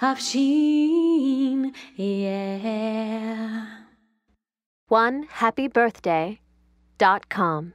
machine, yeah. One happy birthday dot com.